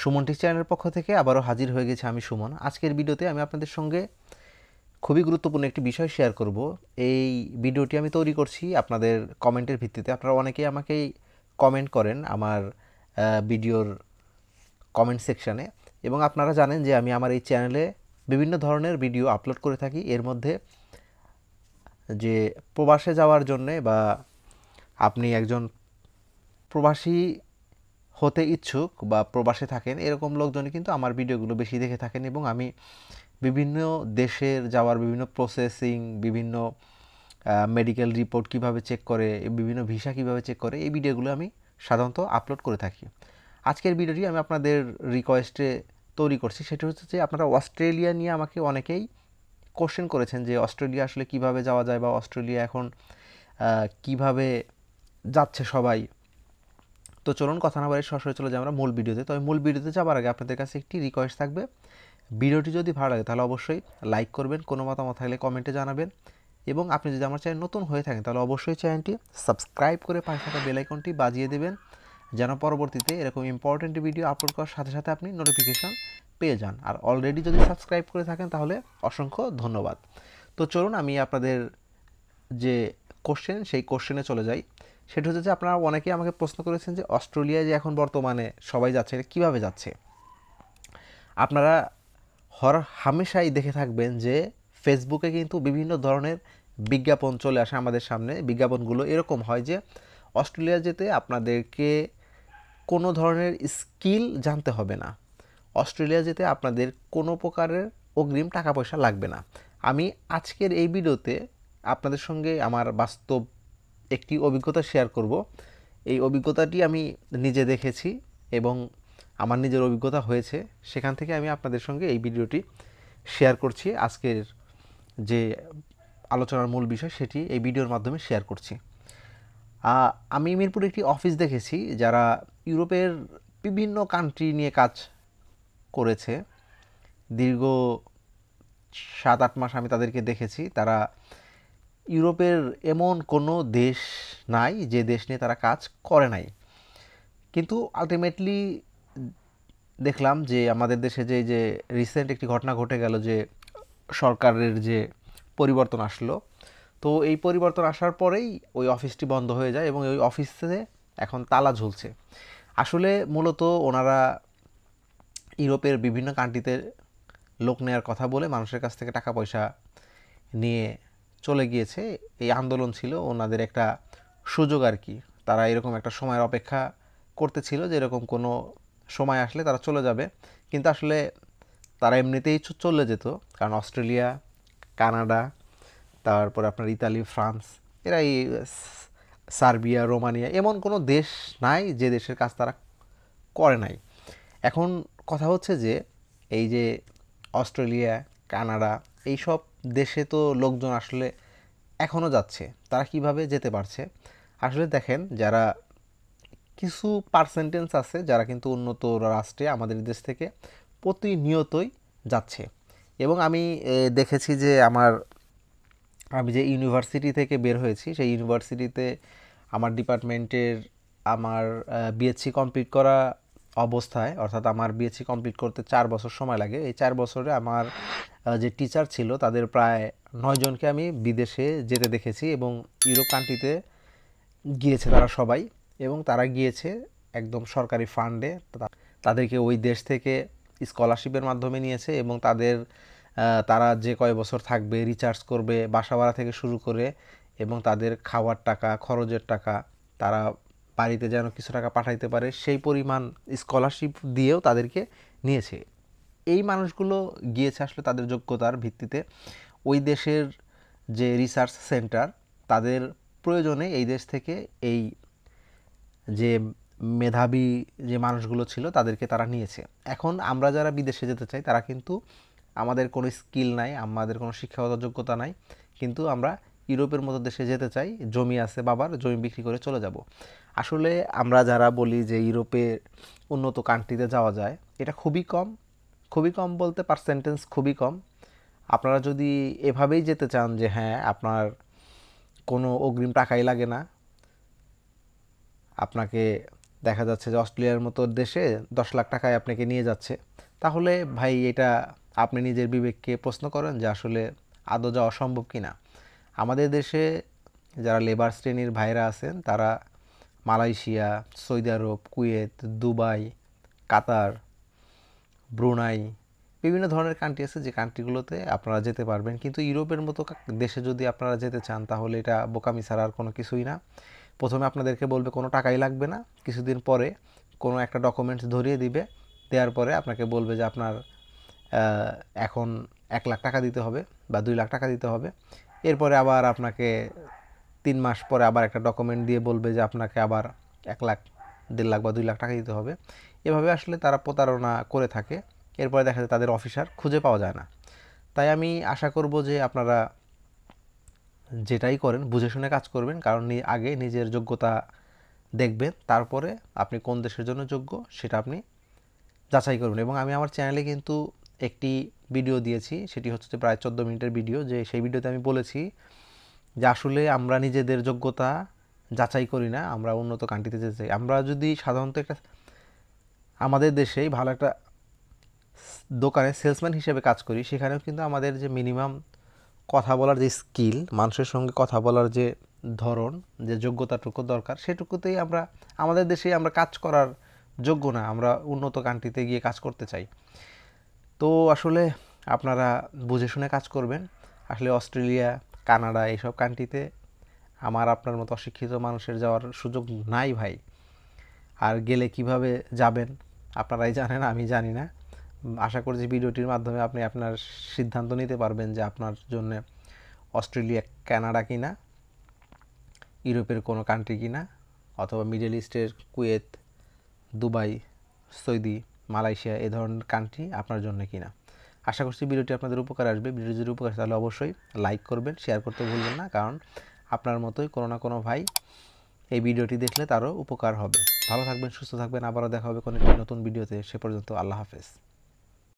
সুমন টি চ্যানেলের পক্ষ থেকে আবারও হাজির হয়ে গেছে আমি সুমন। আজকের ভিডিওতে আমি আপনাদের সঙ্গে খুবই গুরুত্বপূর্ণ একটি বিষয় শেয়ার করব। এই ভিডিওটি আমি তৈরি করছি আপনাদের কমেন্টের ভিত্তিতে। আপনারা অনেকেই আমাকেই কমেন্ট করেন আমার ভিডিওর কমেন্ট সেকশানে এবং আপনারা জানেন যে আমি আমার এই চ্যানেলে বিভিন্ন ধরনের ভিডিও আপলোড করে থাকি। এর মধ্যে যে প্রবাসে যাওয়ার জন্যে বা আপনি একজন প্রবাসী হতে ইচ্ছুক বা প্রবাসে থাকেন, এরকম লোকজনই কিন্তু আমার ভিডিওগুলো বেশি দেখে থাকেন এবং আমি বিভিন্ন দেশের যাওয়ার বিভিন্ন প্রসেসিং বিভিন্ন মেডিকেল রিপোর্ট কীভাবে চেক করে, বিভিন্ন ভিসা কীভাবে চেক করে, এই ভিডিওগুলো আমি সাধারণত আপলোড করে থাকি। আজকের ভিডিওটি আমি আপনাদের রিকোয়েস্টে তৈরি করছি, সেটা হচ্ছে যে আপনারা অস্ট্রেলিয়া নিয়ে আমাকে অনেকেই কোশ্চেন করেছেন যে অস্ট্রেলিয়া আসলে কীভাবে যাওয়া যায় বা অস্ট্রেলিয়া এখন কীভাবে যাচ্ছে সবাই। তো চলুন কথা না বলে সরাসরি চলে যাই আমরা মূল ভিডিওতে। তবে মূল ভিডিওতে যাওয়ার আগে আপনাদের কাছে একটি রিকোয়েস্ট থাকবে। ভিডিওটি যদি ভালো লাগে তাহলে অবশ্যই লাইক করবেন, কোনো মতামত থাকলে কমেন্টে জানাবেন। এবং আপনি যদি আমার চ্যানেল নতুন হয়ে থাকেন তাহলে অবশ্যই চ্যানেলটি সাবস্ক্রাইব করে পাশে থাকা বেল আইকনটি বাজিয়ে দেবেন, যেন পরবর্তীতে এরকম ইম্পর্টেন্ট ভিডিও আপলোড করার সাথে সাথে আপনি নোটিফিকেশন পেয়ে যান। আর অলরেডি যদি সাবস্ক্রাইব করে থাকেন তাহলে অসংখ্য ধন্যবাদ। তো চলুন আমি আপনাদের যে কোশ্চেন সেই কোশ্চেনে চলে যাই। সেটা হচ্ছে যে আপনারা অনেকেই আমাকে প্রশ্ন করেছেন যে অস্ট্রেলিয়ায় যে এখন বর্তমানে সবাই যাচ্ছে, এটা কীভাবে যাচ্ছে? আপনারা হর হামেশাই দেখে থাকবেন যে ফেসবুকে কিন্তু বিভিন্ন ধরনের বিজ্ঞাপন চলে আসে আমাদের সামনে। বিজ্ঞাপনগুলো এরকম হয় যে অস্ট্রেলিয়া যেতে আপনাদেরকে কোনো ধরনের স্কিল জানতে হবে না। অস্ট্রেলিয়া যেতে আপনাদের কোনো প্রকারের অগ্রিম টাকা পয়সা লাগবে না। আমি আজকের এই ভিডিওতে আপনাদের সঙ্গে আমার বাস্তব একটি অভিজ্ঞতা শেয়ার করব। এই অভিজ্ঞতাটি আমি নিজে দেখেছি এবং আমার নিজের অভিজ্ঞতা হয়েছে। সেখান থেকে আমি আপনাদের সঙ্গে এই ভিডিওটি শেয়ার করছি। আজকের যে আলোচনার মূল বিষয় সেটি এই ভিডিওর মাধ্যমে শেয়ার করছি। আমি মিরপুরে একটি অফিস দেখেছি যারা ইউরোপের বিভিন্ন কান্ট্রি নিয়ে কাজ করেছে। দীর্ঘ সাত আট মাস আমি তাদেরকে দেখেছি। তারা ইউরোপের এমন কোনো দেশ নাই যে দেশ নিয়ে তারা কাজ করে নাই। কিন্তু আলটিমেটলি দেখলাম যে আমাদের দেশে যে যে রিসেন্ট একটি ঘটনা ঘটে গেল যে সরকারের যে পরিবর্তন আসলো, তো এই পরিবর্তন আসার পরেই ওই অফিসটি বন্ধ হয়ে যায় এবং ওই অফিসে এখন তালা ঝুলছে। আসলে মূলত ওনারা ইউরোপের বিভিন্ন কান্ট্রিতে লোক নেওয়ার কথা বলে মানুষের কাছ থেকে টাকা পয়সা নিয়ে চলে গিয়েছে। এই আন্দোলন ছিল ওনাদের একটা সুযোগ আর কি। তারা এরকম একটা সময়ের অপেক্ষা করতেছিল যে এরকম কোনো সময় আসলে তারা চলে যাবে। কিন্তু আসলে তারা এমনিতেই চলে যেত। কারণ অস্ট্রেলিয়া, কানাডা, তারপর আপনার ইতালি, ফ্রান্স এরা এই সার্বিয়া, রোমানিয়া এমন কোনো দেশ নাই যে দেশের কাজ তারা করে নাই। এখন কথা হচ্ছে যে এই যে অস্ট্রেলিয়া, কানাডা এই সব দেশে তো লোকজন আসলে এখনও যাচ্ছে, তারা কীভাবে যেতে পারছে? আসলে দেখেন, যারা কিছু পার্সেন্টেন্স আছে, যারা কিন্তু উন্নত রাষ্ট্রে আমাদের দেশ থেকে প্রতিনিয়তই যাচ্ছে। এবং আমি দেখেছি যে আমার, আমি যে ইউনিভার্সিটি থেকে বের হয়েছি, সেই ইউনিভার্সিটিতে আমার ডিপার্টমেন্টের আমার বিএসসি কমপ্লিট করা অবস্থায়, অর্থাৎ আমার বিএসসি কমপ্লিট করতে চার বছর সময় লাগে। এই চার বছরে আমার যে টিচার ছিল, তাদের প্রায় নয় জনকে আমি বিদেশে যেতে দেখেছি এবং ইউরোপ কান্ট্রিতে গিয়েছে তারা সবাই এবং তারা গিয়েছে একদম সরকারি ফান্ডে তাদেরকে ওই দেশ থেকে স্কলারশিপের মাধ্যমে নিয়েছে এবং তাদের তারা যে কয় বছর থাকবে রিচার্জ করবে, বাসা ভাড়া থেকে শুরু করে এবং তাদের খাওয়ার টাকা, খরচের টাকা তারা বাড়িতে যেন কিছু টাকা পাঠাইতে পারে, সেই পরিমাণ স্কলারশিপ দিয়েও তাদেরকে নিয়েছে। এই মানুষগুলো গিয়েছে আসলে তাদের যোগ্যতার ভিত্তিতে। ওই দেশের যে রিসার্চ সেন্টার তাদের প্রয়োজনে এই দেশ থেকে এই যে মেধাবী যে মানুষগুলো ছিল, তাদেরকে তারা নিয়েছে। এখন আমরা যারা বিদেশে যেতে চাই, তারা কিন্তু আমাদের কোনো স্কিল নাই, আমাদের কোনো শিক্ষাগত যোগ্যতা নাই। কিন্তু আমরা ইউরোপের মতো দেশে যেতে চাই, জমি আছে বাবার, জমি বিক্রি করে চলে যাব। আসলে আমরা যারা বলি যে ইউরোপে উন্নত কান্ট্রিতে যাওয়া যায়, এটা খুবই কম। খুবই কম বলতে পার্সেন্টেজ খুবই কম। আপনারা যদি এভাবেই যেতে চান যে হ্যাঁ আপনার কোনো অগ্রিম টাকাই লাগে না, আপনাকে দেখা যাচ্ছে যে অস্ট্রেলিয়ার মতো দেশে দশ লাখ টাকায় আপনাকে নিয়ে যাচ্ছে, তাহলে ভাই এটা আপনি নিজের বিবেককে প্রশ্ন করেন যে আসলে আদৌ যাওয়া সম্ভব কি না আমাদের দেশে যারা লেবার শ্রেণির ভাইরা আছেন, তারা Malaysia, Saudi Arab, Kuwait, Dubai, Qatar Brunei, বিভিন্ন ধরনের কান্ট্রি আছে যে কান্ট্রিগুলোতে আপনারা যেতে পারবেন। কিন্তু ইউরোপের মতো দেশে যদি আপনারা যেতে চান, তাহলে এটা বোকামি ছাড়া আর কোনো কিছুই না। প্রথমে আপনাদেরকে বলবে, কোনো টাকাই লাগবে না। কিছুদিন পরে কোনো একটা ডকুমেন্টস ধরিয়ে দিবে। দেওয়ার পরে আপনাকে বলবে যে আপনার এখন এক লাখ টাকা দিতে হবে বা দুই লাখ টাকা দিতে হবে। এরপরে আবার আপনাকে তিন মাস পরে আবার একটা ডকুমেন্ট দিয়ে বলবে যে আপনাকে আবার এক লাখ দেড় লাখ বা দুই লাখ টাকা দিতে হবে। এভাবে আসলে তারা প্রতারণা করে থাকে। এরপরে দেখা যায় তাদের অফিসার খুঁজে পাওয়া যায় না। তাই আমি আশা করব যে আপনারা যেটাই করেন, বুঝে শুনে কাজ করবেন। কারণ আগে নিজের যোগ্যতা দেখবেন, তারপরে আপনি কোন দেশের জন্য যোগ্য সেটা আপনি যাচাই করবেন। এবং আমি আমার চ্যানেলে কিন্তু একটি ভিডিও দিয়েছি, সেটি হচ্ছে প্রায় চোদ্দ মিনিটের ভিডিও যে সেই ভিডিওতে আমি বলেছি যে আসলে আমরা নিজেদের যোগ্যতা যাচাই করি না, আমরা উন্নত কান্ট্রিতে যেতে চাই আমরা যদি সাধারণত একটা আমাদের দেশেই ভালো একটা দোকানে সেলসম্যান হিসেবে কাজ করি, সেখানেও কিন্তু আমাদের যে মিনিমাম কথা বলার যে স্কিল মানুষের সঙ্গে কথা বলার যে ধরন, যে যোগ্যতাটুকু দরকার, সেটুকুতেই আমরা, আমাদের দেশেই আমরা কাজ করার যোগ্য না, আমরা উন্নত কান্ট্রিতে গিয়ে কাজ করতে চাই। তো আসলে আপনারা বুঝে শুনে কাজ করবেন। আসলে অস্ট্রেলিয়া, কানাডা, এইসব কান্ট্রিতে আমার আপনার মতো অশিক্ষিত মানুষের যাওয়ার সুযোগ নাই ভাই। আর গেলে কীভাবে যাবেন? আপনারাই জানেন, আমি জানি না। আশা করছি ভিডিওটির মাধ্যমে আপনি আপনার সিদ্ধান্ত নিতে পারবেন যে আপনার জন্য অস্ট্রেলিয়া, কানাডা কিনা, ইউরোপের কোনো কান্ট্রি কিনা, অথবা মিডল ইস্টের কুয়েত, দুবাই, সৌদি, মালয়েশিয়া এই ধরনের কান্ট্রি আপনার জন্য কিনা। আশা করছি ভিডিওটি আপনাদের উপকার আসবে। ভিডিও যদি উপকার তাহলে অবশ্যই লাইক করবেন শেয়ার করতে ভুলবেন না। কারণ আপনার মতোই কোনো না কোনো ভাই এই ভিডিওটি দেখলে তারও উপকার হবে। ভালো থাকবেন, সুস্থ থাকবেন। আবারও দেখা হবে কোনো একটি নতুন ভিডিওতে। সে পর্যন্ত আল্লাহ হাফেজ।